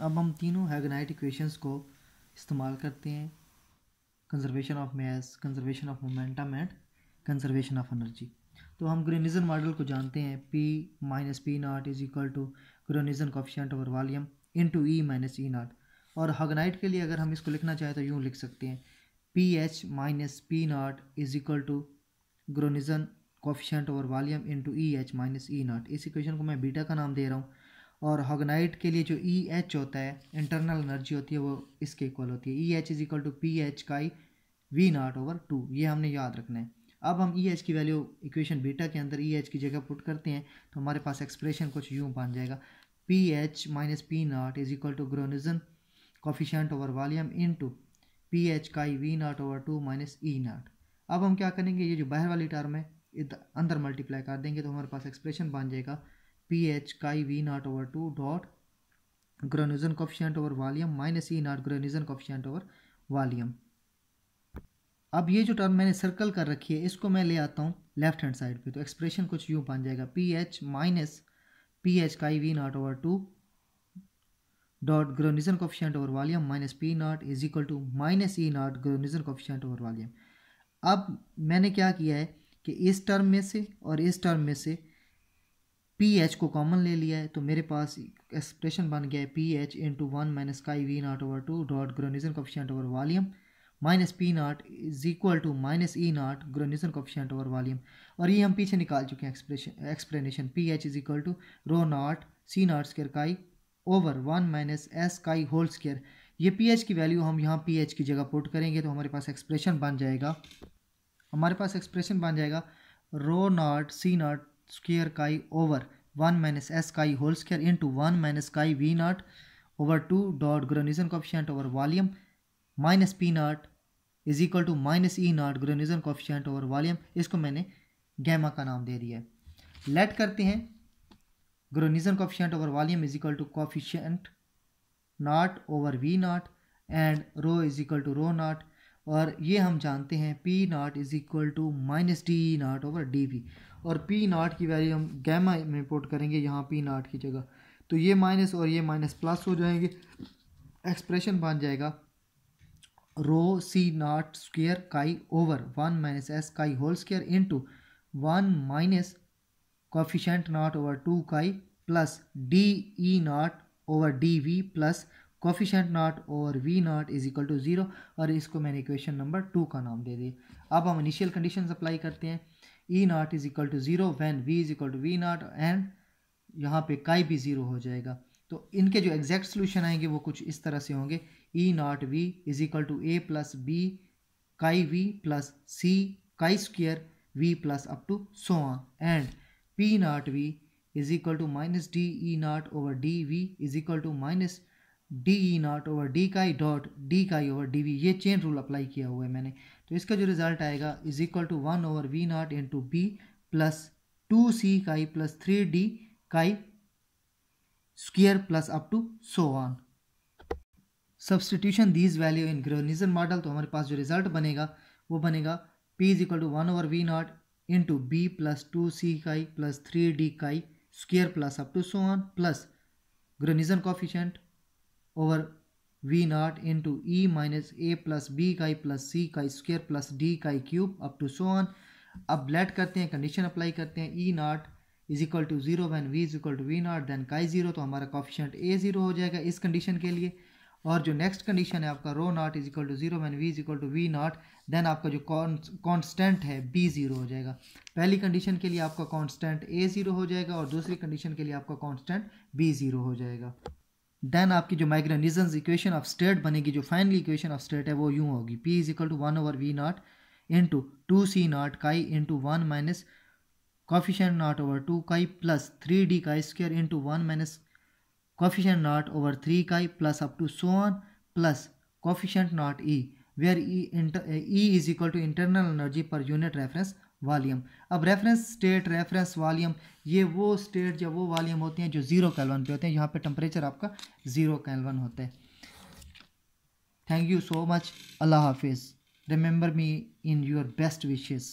अब हम तीनों हैगनाइट इक्वेशंस को इस्तेमाल करते हैं। Conservation of mass conservation of momentum and conservation of energy तो हम ग्रेनिजन मॉडल को जानते हैं। P minus P naught is equal to Gruneisen coefficient over volume into E minus E naught और हगनाइट के लिए अगर हम इसको लिखना चाहें तो यूँ लिख सकते हैं। P H minus P naught is equal to Gruneisen coefficient over volume to E H minus E naught इस इक्वेशन को मैं बीटा का नाम दे रहा हूँ। और हगनाइट के लिए जो ई e एच होता है इंटरनल एनर्जी होती है, वो इसके इक्वल होती है। E H is equal to P H chi V naught over two ये हमने याद रखना है। अब हम ई e एच की वैल्यू इक्वेशन बीटा के अंदर ई e एच की जगह पुट करते हैं तो हमारे पास एक्सप्रेशन कुछ यूँ बन जाएगा। P H minus P naught is equal to Gruneisen coefficient over volume into P H chi V naught over two minus E naught अब हम क्या करेंगे? ये जो बाहर वाली टर्म है अंदर मल्टीप्लाई कर देंगे तो हमारे पास एक्सप्रेशन बन जाएगा। P H chi V naught over two dot Gruneisen coefficient over volume minus E naught Gruneisen coefficient over volume अब ये जो टर्म मैंने सर्कल कर रखी है, इसको मैं ले आता हूँ लेफ़्ट हैंड साइड पे। तो एक्सप्रेशन कुछ यूँ बन जाएगा। P H minus P H chi V naught over two dot Gruneisen coefficient over volume minus P naught is equal to minus E naught Gruneisen coefficient over volume अब मैंने क्या किया है कि इस टर्म में से और इस टर्म में से पी एच को कॉमन ले लिया है तो मेरे पास एक्सप्रेशन बन गया है P H into one minus chi V naught over two dot Gruneisen coefficient over volume minus P naught is equal to minus E naught Gruneisen coefficient over volume और ये हम पीछे निकाल चुके हैं expression explanation P H is equal to rho naught C naught square chi over one minus S chi whole square ये P H की value हम यहाँ पी एच की जगह पुट करेंगे तो हमारे पास एक्सप्रेशन बन जाएगा। हमारे पास एक्सप्रेशन बन जाएगा rho naught C naught square chi over one minus S chi whole square into one minus chi V naught over two dot Gruneisen coefficient over volume minus P naught is equal to minus E naught Gruneisen coefficient over volume इसको मैंने gamma का नाम दे दिया है। Let करते हैं। Gruneisen coefficient over volume is equal to coefficient naught over V naught and rho is equal to rho naught और ये हम जानते हैं P naught is equal to minus D naught over D V और P naught की value हम gamma में put करेंगे यहाँ पी नॉट की जगह। तो ये माइनस और ये माइनस प्लस हो जाएँगे। एक्सप्रेशन बन जाएगा rho C naught square chi over one minus S chi whole into one minus coefficient naught over two chi plus D E naught over D V plus coefficient naught over V naught is equal to zero और इसको मैंने equation number two का नाम दे दिया। अब हम initial condition apply करते हैं। E naught is equal to zero when V is equal to V naught and यहाँ पे काई भी ज़ीरो हो जाएगा। तो इनके जो एग्जैक्ट सोल्यूशन आएँगे वो कुछ इस तरह से होंगे। E naught V is equal to A plus B chi V plus C chi square V plus up to so and P V is is to minus D E E over D V is equal to minus D E naught over D chi dot D chi over D V ये chain rule apply किया हुआ है मैंने। तो इसका जो result आएगा is equal to one over V naught into B plus two C chi plus three D chi square plus up to so one substitution these value in Gruneisen model तो हमारे पास जो रिज़ल्ट बनेगा, वो बनेगा P is equal to one over V naught into b plus 2c chi plus 3d chi plus up to so so plus plus Granizen coefficient over v naught into e minus a plus b chi plus c chi square plus d chi cube up to so on अब let करते हैं condition apply करते हैं E naught is equal to zero when V is equal to V naught then chi zero तो हमारा coefficient ए zero हो जाएगा इस कंडीशन के लिए। और जो नेक्स्ट कंडीशन है, आपका rho naught is equal to zero when V is equal to V naught then आपका जो कॉन्स्टेंट है बी ज़ीरो हो जाएगा। पहली कंडीशन के लिए आपका कांस्टेंट ए ज़ीरो हो जाएगा और दूसरी कंडीशन के लिए आपका कांस्टेंट बी ज़ीरो हो जाएगा। देन आपकी जो माइग्रेनिजन इक्वेशन ऑफ़ स्टेट बनेगी जो फाइनल इक्वेशन ऑफ़ स्टेट है वो यूँ होगी। P is equal to one over V naught into two C naught chi into one minus coefficient naught over two chi plus three D chi square into one minus coefficient naught over 3 chi plus up to so on plus coefficient naught E where E inter, e is equal to internal energy per unit reference volume. अब reference state reference volume ये वो state या वो वालीम होती हैं जो zero कैलवन पे होते हैं, यहाँ पे टेम्परेचर आपका ज़ीरो कैलवन होता है। थैंक यू सो मच अल्लाह हाफिज़। Remember me in your best wishes